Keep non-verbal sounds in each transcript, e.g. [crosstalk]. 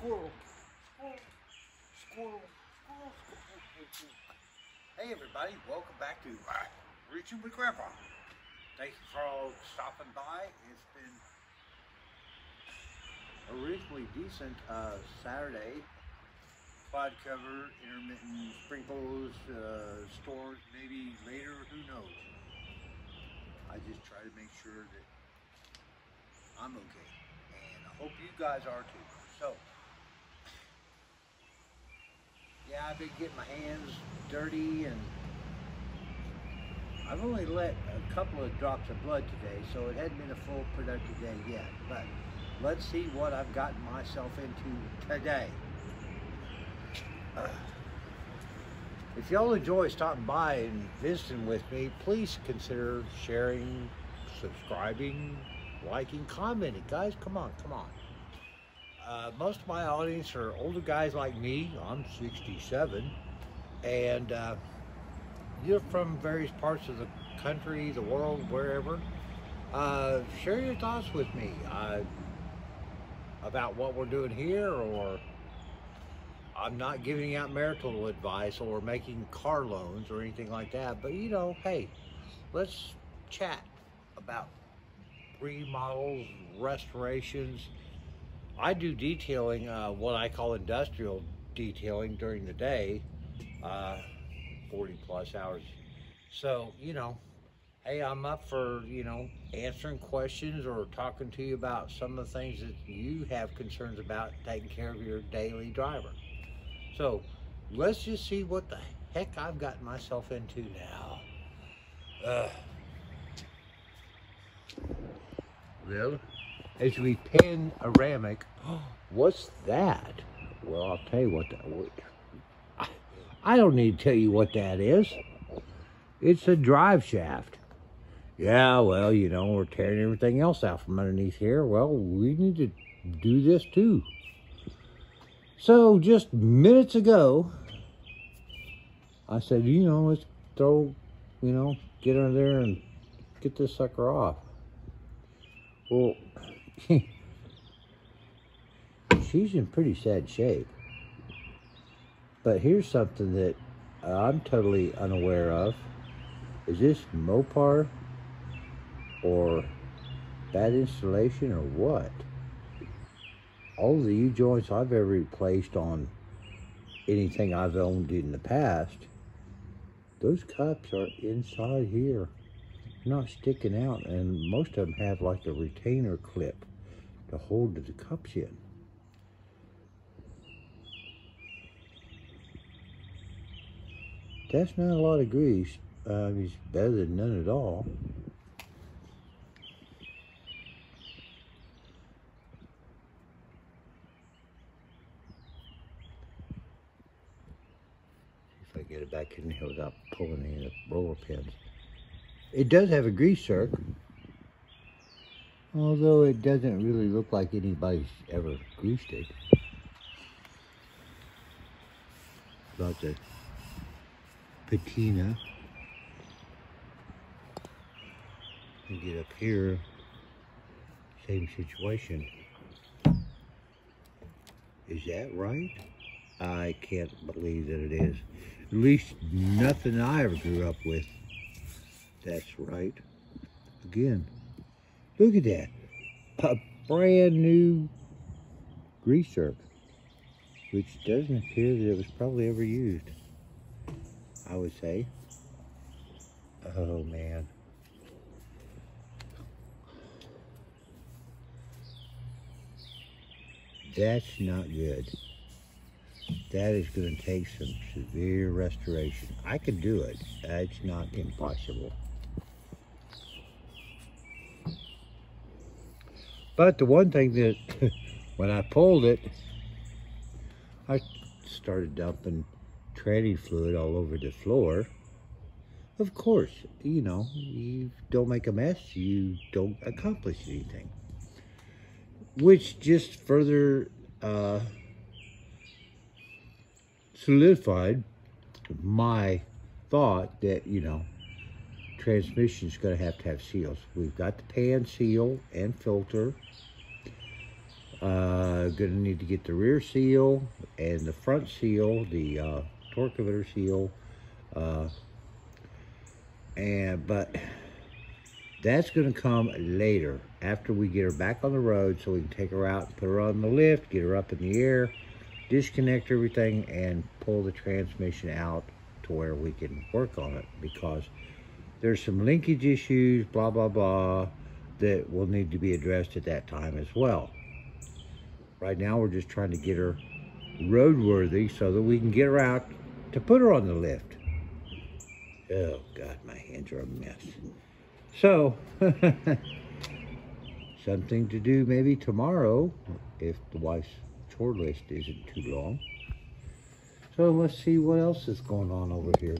Squirrel. Squirrel. Squirrel. Squirrel. Hey everybody, welcome back to uh, Reaching with Grandpa. Thank you for all stopping by. It's been a reasonably decent uh, Saturday. Cloud cover, intermittent sprinkles, uh, storms maybe later, who knows. I just try to make sure that I'm okay. And I hope you guys are too. So, yeah, I've been getting my hands dirty and I've only let a couple of drops of blood today, so it hadn't been a full productive day yet. But let's see what I've gotten myself into today. Uh, if y'all enjoy stopping by and visiting with me, please consider sharing, subscribing, liking, commenting. Guys, come on, come on. Uh, most of my audience are older guys like me. I'm 67. And uh, you're from various parts of the country, the world, wherever. Uh, share your thoughts with me uh, about what we're doing here or I'm not giving out marital advice or making car loans or anything like that, but you know, hey, let's chat about remodels, restorations, I do detailing, uh, what I call industrial detailing during the day, uh, 40 plus hours. So, you know, hey, I'm up for, you know, answering questions or talking to you about some of the things that you have concerns about taking care of your daily driver. So, let's just see what the heck I've gotten myself into now. Well, as we panoramic. [gasps] What's that? Well, I'll tell you what that. was. I don't need to tell you what that is. It's a drive shaft. Yeah, well, you know, we're tearing everything else out from underneath here. Well, we need to do this too. So just minutes ago, I said, you know, let's throw, you know, get under there and get this sucker off. Well, [laughs] she's in pretty sad shape. But here's something that I'm totally unaware of. Is this Mopar or bad installation or what? All the U-joints I've ever replaced on anything I've owned in the past, those cups are inside here. They're not sticking out and most of them have like a retainer clip to hold the cups in. That's not a lot of grease. Uh, it's better than none at all. if I get it back in here without pulling any of the roller pins. It does have a grease zerk, although it doesn't really look like anybody's ever greased it. About the patina. And get up here, same situation. Is that right? I can't believe that it is. At least nothing I ever grew up with. That's right. Again, look at that. A brand new grease zerk, which doesn't appear that it was probably ever used. I would say. Oh man. That's not good. That is going to take some severe restoration. I could do it. It's not impossible. But the one thing that, [laughs] when I pulled it, I started dumping tranny fluid all over the floor. Of course, you know, you don't make a mess, you don't accomplish anything. Which just further uh, solidified my thought that, you know, transmission is going to have to have seals. We've got the pan seal and filter. Uh, gonna need to get the rear seal and the front seal, the uh, torque converter seal. Uh, and but that's gonna come later after we get her back on the road so we can take her out and put her on the lift, get her up in the air, disconnect everything and pull the transmission out to where we can work on it because there's some linkage issues, blah, blah, blah, that will need to be addressed at that time as well. Right now, we're just trying to get her roadworthy so that we can get her out to put her on the lift. Oh, God, my hands are a mess. So, [laughs] something to do maybe tomorrow if the wife's chore list isn't too long. So let's see what else is going on over here.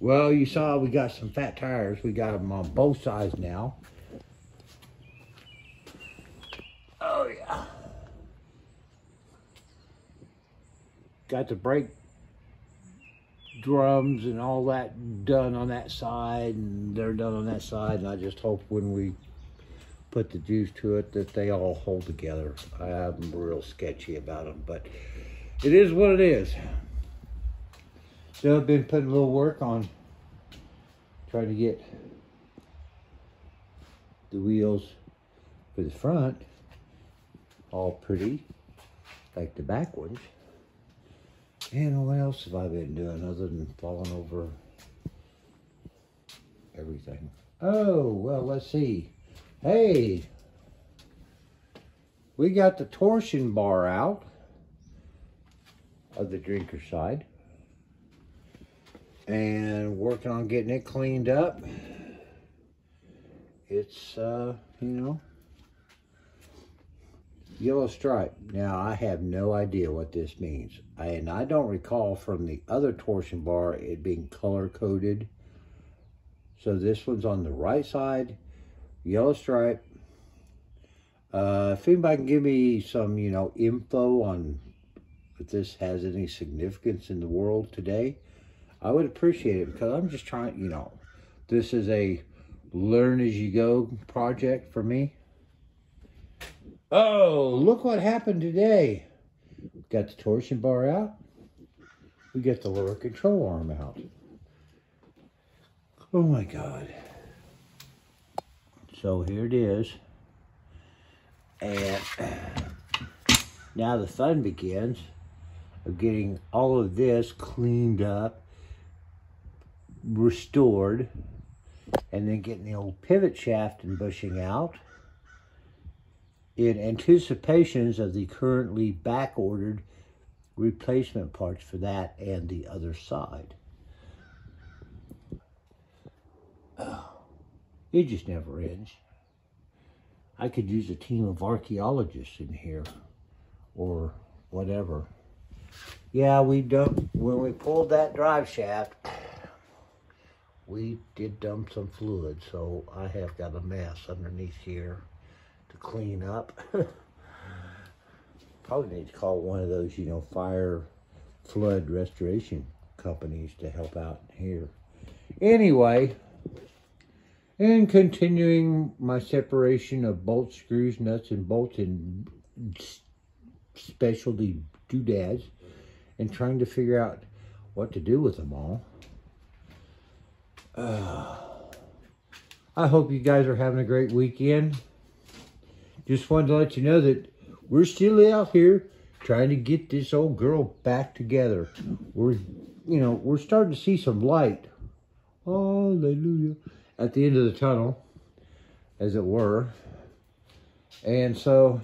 Well, you saw we got some fat tires. We got them on both sides now. Oh, yeah. Got the brake drums and all that done on that side, and they're done on that side, and I just hope when we put the juice to it that they all hold together. I'm real sketchy about them, but it is what it is. So I've been putting a little work on trying to get the wheels for the front all pretty like the back ones. And what else have I been doing other than falling over everything? Oh, well, let's see. Hey, we got the torsion bar out of the drinker side and working on getting it cleaned up. It's, uh, you know, yellow stripe. Now, I have no idea what this means. I, and I don't recall from the other torsion bar it being color-coded. So this one's on the right side, yellow stripe. Uh, if anybody can give me some, you know, info on if this has any significance in the world today, I would appreciate it because I'm just trying, you know, this is a learn as you go project for me. Oh, look what happened today. Got the torsion bar out. We got the lower control arm out. Oh my God. So here it is. And now the fun begins of getting all of this cleaned up, restored, and then getting the old pivot shaft and bushing out in anticipations of the currently back-ordered replacement parts for that and the other side. Oh, [sighs] it just never ends. I could use a team of archaeologists in here or whatever. Yeah, we dumped, when we pulled that drive shaft, we did dump some fluid, so I have got a mess underneath here to clean up. [laughs] Probably need to call one of those, you know, fire flood restoration companies to help out here. Anyway, and continuing my separation of bolts, screws, nuts, and bolts and specialty doodads and trying to figure out what to do with them all. Uh, I hope you guys are having a great weekend. Just wanted to let you know that we're still out here trying to get this old girl back together. We're, you know, we're starting to see some light. Hallelujah. At the end of the tunnel, as it were. And so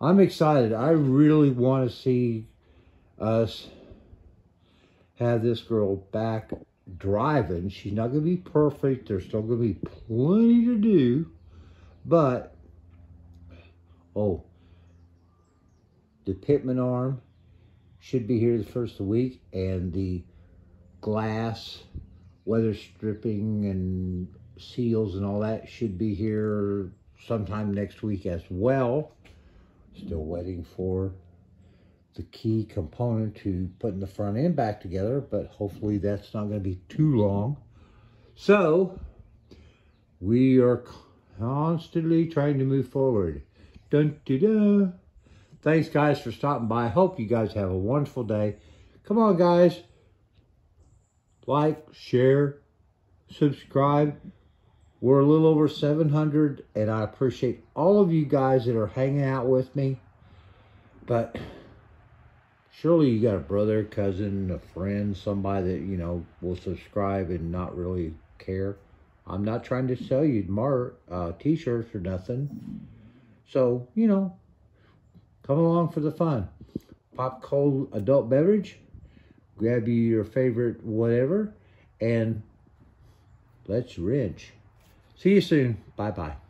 I'm excited. I really want to see us have this girl back driving. She's not going to be perfect. There's still going to be plenty to do. But, oh, the pitman arm should be here the first of the week. And the glass, weather stripping and seals and all that should be here sometime next week as well. Still waiting for the key component to putting the front end back together, but hopefully that's not going to be too long. So, we are constantly trying to move forward. dun, dun, dun. Thanks, guys, for stopping by. I hope you guys have a wonderful day. Come on, guys. Like, share, subscribe. We're a little over 700, and I appreciate all of you guys that are hanging out with me. But surely you got a brother, cousin, a friend, somebody that, you know, will subscribe and not really care. I'm not trying to sell you mar uh, t-shirts or nothing. So, you know, come along for the fun. Pop cold adult beverage. Grab you your favorite whatever. And let's wrench. See you soon. Bye-bye.